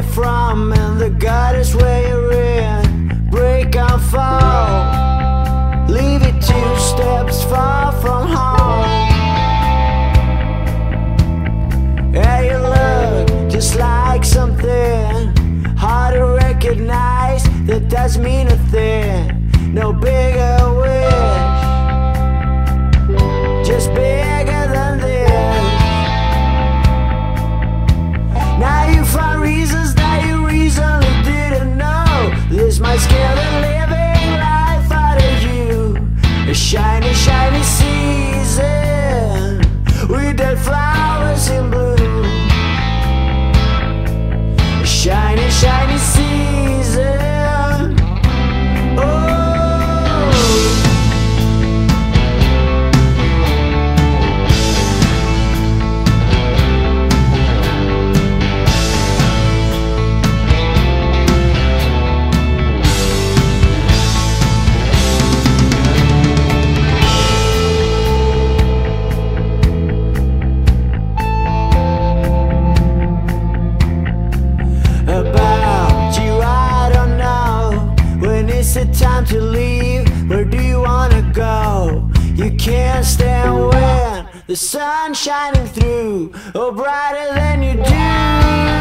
you're from and the gutters where you're in. Break and fall. Leave it two steps far from home. Yeah, you look just like something hard to recognize that doesn't mean a thing. Is it time to leave? Where do you wanna go? You can't stand when the sun's shining through, oh brighter than you do.